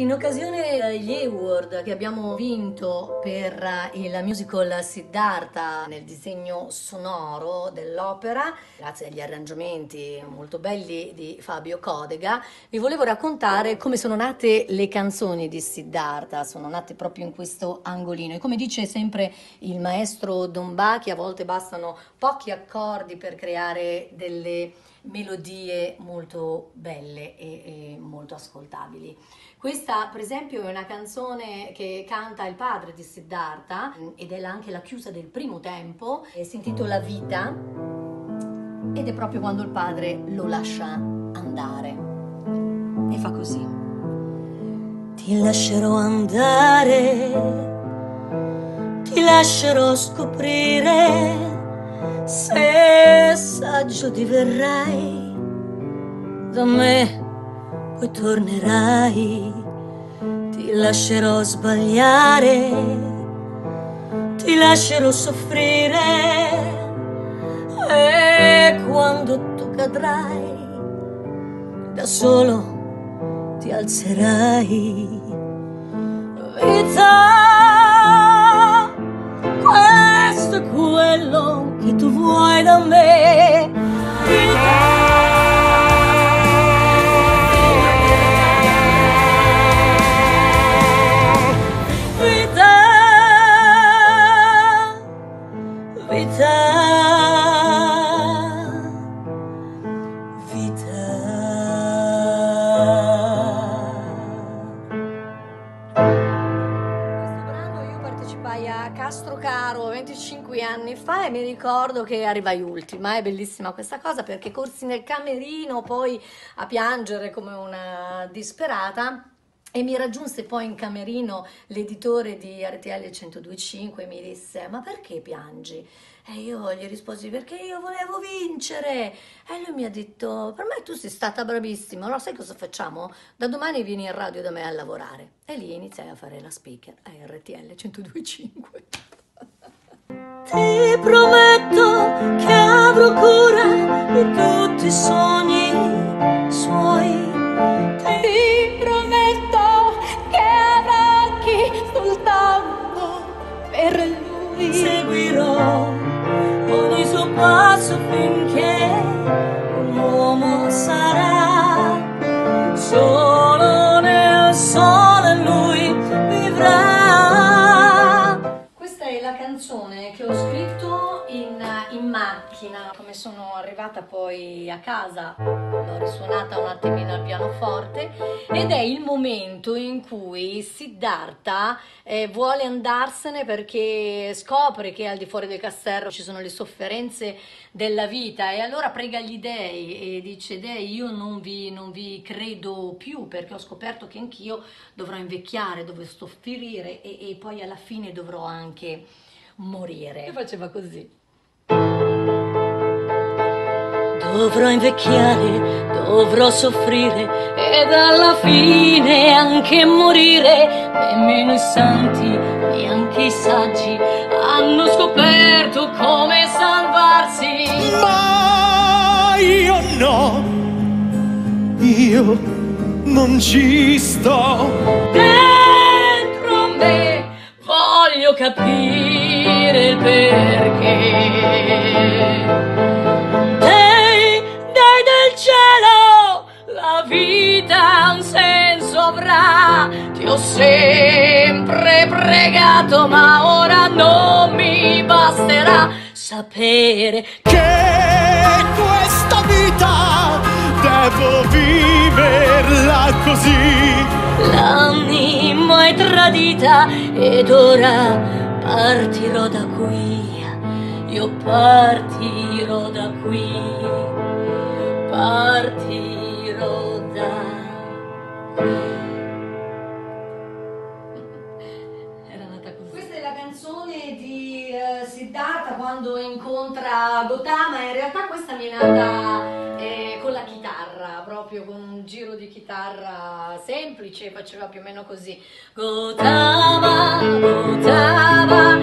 In occasione degli Award che abbiamo vinto per il musical Siddhartha nel disegno sonoro dell'opera, grazie agli arrangiamenti molto belli di Fabio Codega, vi volevo raccontare come sono nate le canzoni di Siddhartha, sono nate proprio in questo angolino. E come dice sempre il maestro Don Bachi, a volte bastano pochi accordi per creare delle melodie molto belle e, e molto ascoltabili. Questa per esempio è una canzone che canta il padre di Siddhartha ed è anche la chiusa del primo tempo, si intitola Vita ed è proprio quando il padre lo lascia andare e fa così. Ti lascerò andare, ti lascerò scoprire se saggio diverrai da me poi tornerai, ti lascerò sbagliare, ti lascerò soffrire e quando tu cadrai, da solo ti alzerai. Vita, questo è quello che tu vuoi da me. Fa e mi ricordo che arrivai ultima, è bellissima questa cosa perché corsi nel camerino poi a piangere come una disperata e mi raggiunse poi in camerino l'editore di RTL 102.5 e mi disse ma perché piangi? E io gli risposi perché io volevo vincere e lui mi ha detto per me tu sei stata bravissima, allora sai cosa facciamo? Da domani vieni in radio da me a lavorare e lì iniziai a fare la speaker a RTL 102.5 Ti prometto che avrò cura di tutti i sogni suoi. Ti prometto che avrò occhi soltanto per lui. Seguirò ogni suo passo finché un uomo sarà solo canzone che ho scritto in, in macchina come sono arrivata poi a casa. L'ho risuonata un attimino al pianoforte ed è il momento in cui Siddhartha eh, vuole andarsene perché scopre che al di fuori del castello ci sono le sofferenze della vita e allora prega gli dei e dice dei io non vi, non vi credo più perché ho scoperto che anch'io dovrò invecchiare, dovrò soffrire e, e poi alla fine dovrò anche morire. E faceva così. Dovrò invecchiare, dovrò soffrire ed alla fine anche morire. Nemmeno i santi, neanche i saggi hanno scoperto come salvarsi. Ma io no, io non ci sto. Dentro me voglio capire sempre pregato, ma ora non mi basterà sapere Che questa vita devo viverla così. L'anima è tradita ed ora partirò da qui. Io partirò da qui. Partirò da qui. Quando incontra Gotama. In realtà questa mi è nata eh, con la chitarra, proprio con un giro di chitarra semplice, faceva più o meno così. Gotama, Gotama,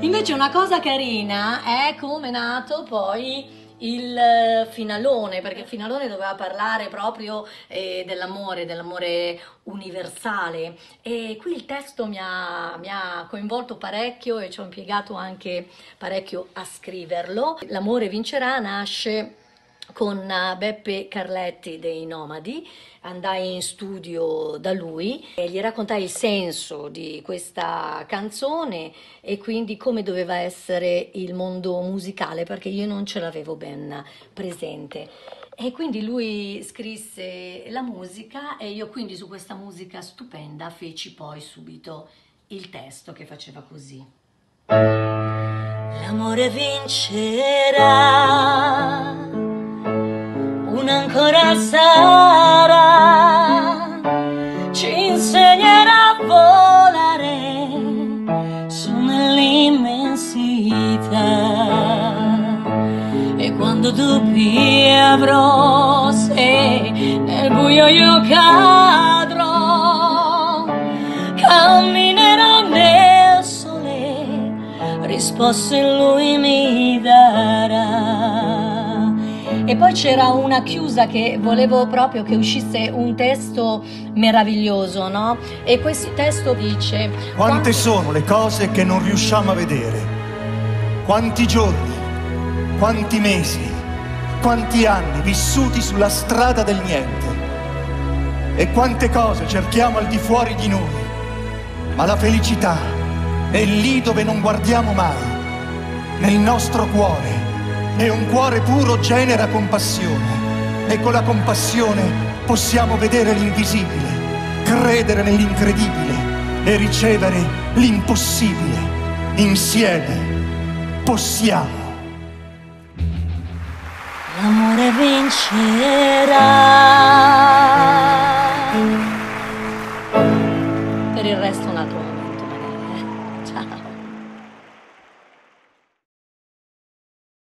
Invece una cosa carina è come è nato poi il eh, finalone, perché finalone doveva parlare proprio eh, dell'amore, dell'amore universale. E qui il testo mi ha, mi ha coinvolto parecchio e ci ho impiegato anche parecchio a scriverlo. L'amore vincerà nasce con eh, Beppe Carletti dei Nomadi, andai in studio da lui e gli raccontai il senso di questa canzone e quindi come doveva essere il mondo musicale perché io non ce l'avevo ben presente. E quindi lui scrisse la musica e io quindi su questa musica stupenda feci poi subito il testo che faceva così. L'amore vincerà ancora sarà, ci insegnerà a volare su nell'immensità. E quando dubbi avrò, se nel buio io cadrò, camminerò nel sole, risposte lui mi darà. E poi c'era una chiusa che volevo proprio che uscisse un testo meraviglioso, no? E questo testo dice... Quante sono le cose che non riusciamo a vedere? Quanti giorni, quanti mesi, quanti anni vissuti sulla strada del niente? E quante cose cerchiamo al di fuori di noi? Ma la felicità è lì dove non guardiamo mai, nel nostro cuore e un cuore puro genera compassione e con la compassione possiamo vedere l'invisibile, credere nell'incredibile e ricevere l'impossibile. Insieme possiamo. L'amore vincerà.